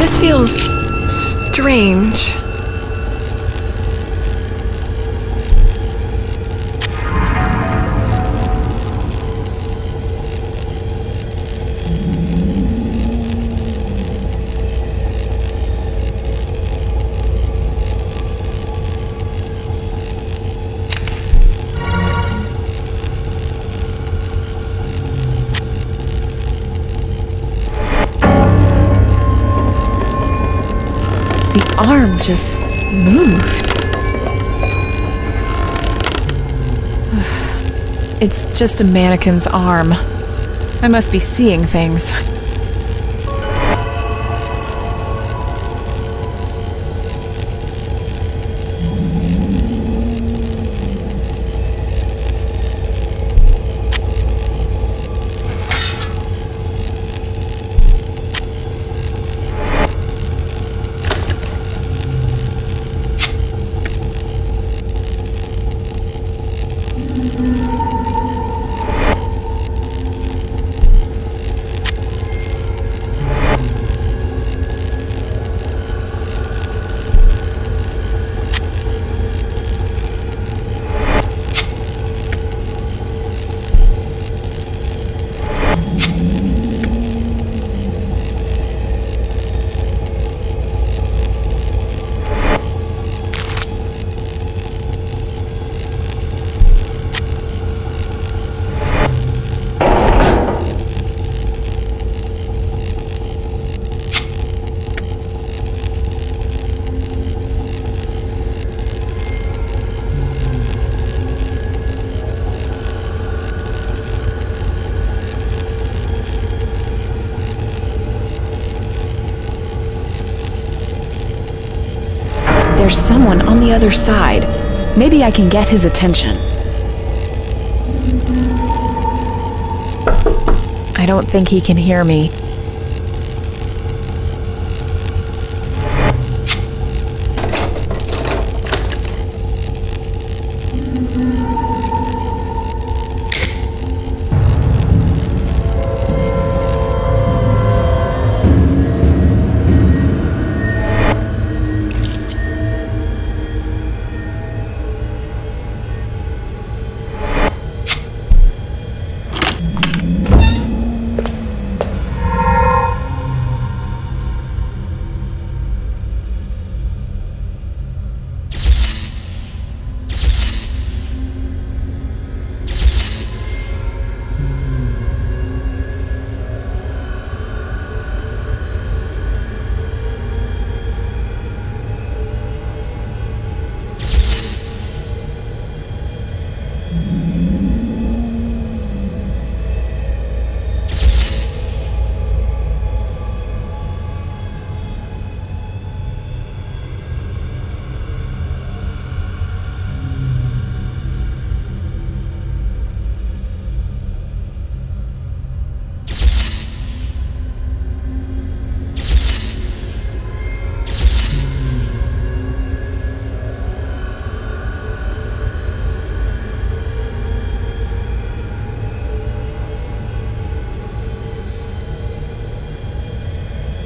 This feels strange. Arm just moved. It's just a mannequin's arm. I must be seeing things. There's someone on the other side. Maybe I can get his attention. I don't think he can hear me.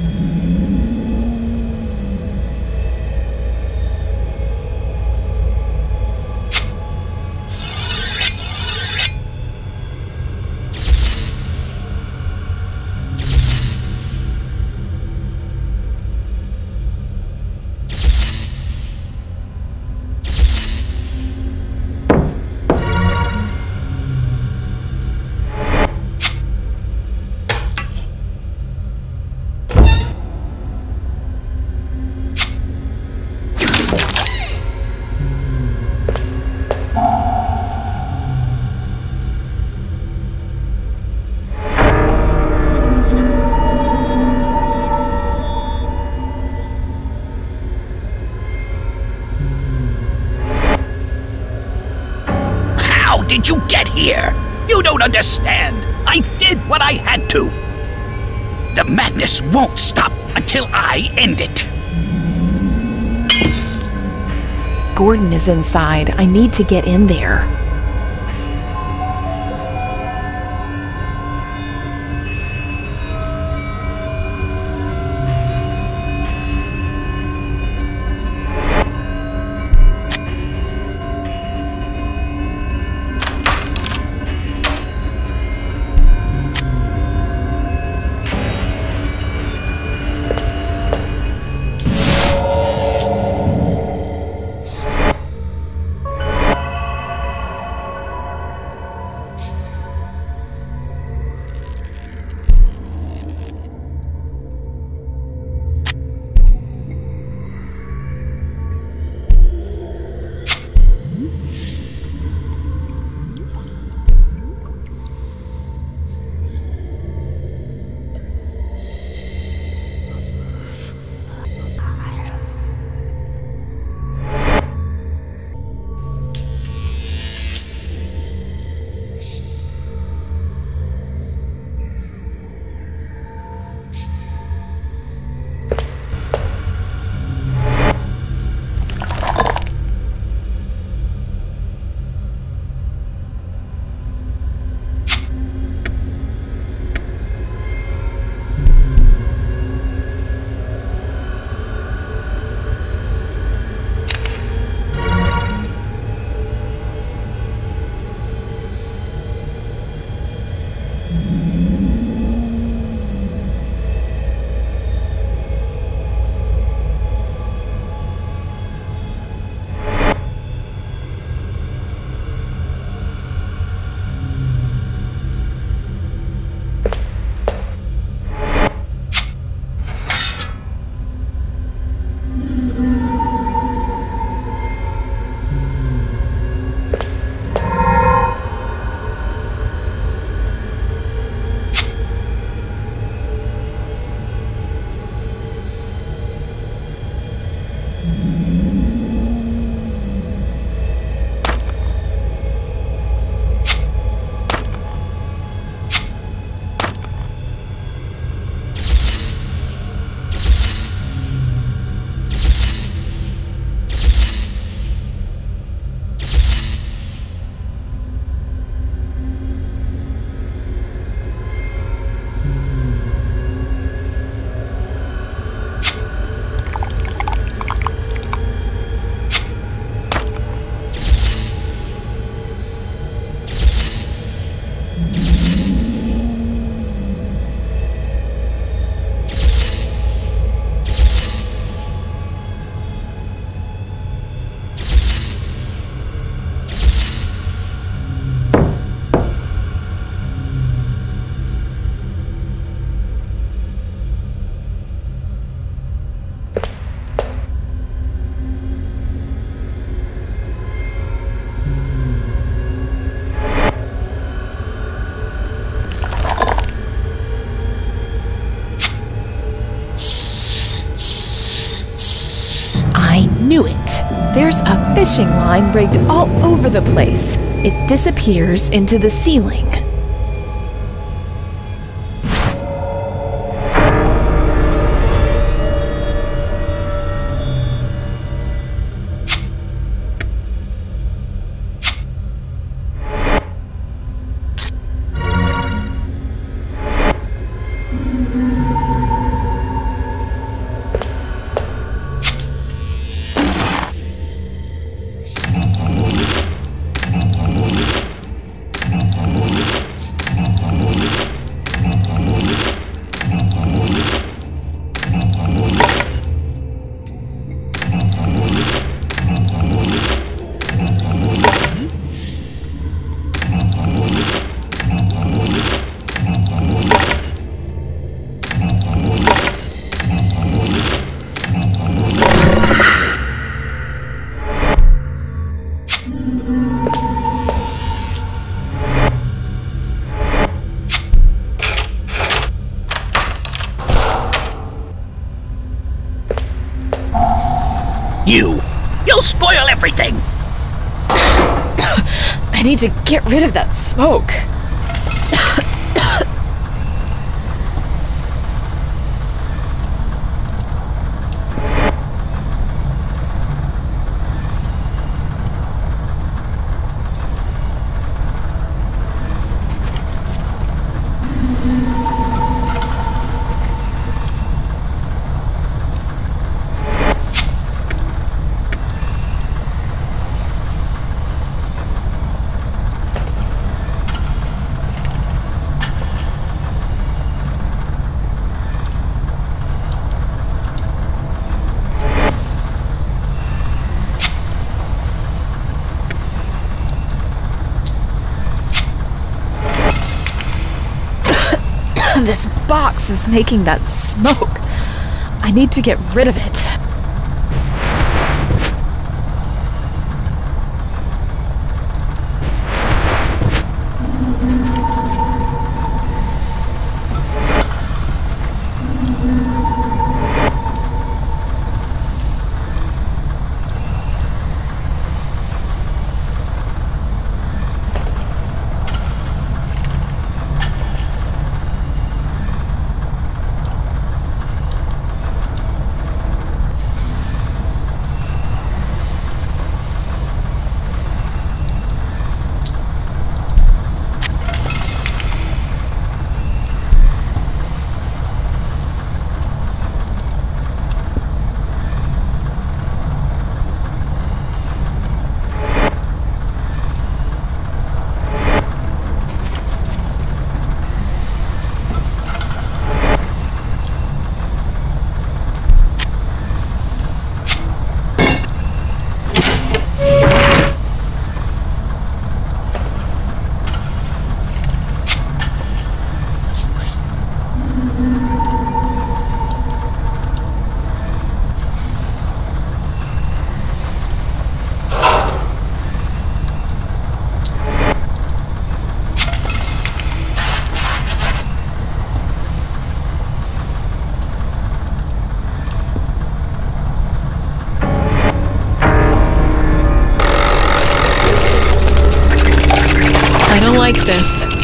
How did you get here? You don't understand. I did what I had to. The madness won't stop until I end it. Gordon is inside. I need to get in there. Fishing line rigged all over the place. It disappears into the ceiling. Need to get rid of that smoke. this is making that smoke. I need to get rid of it. I don't like this.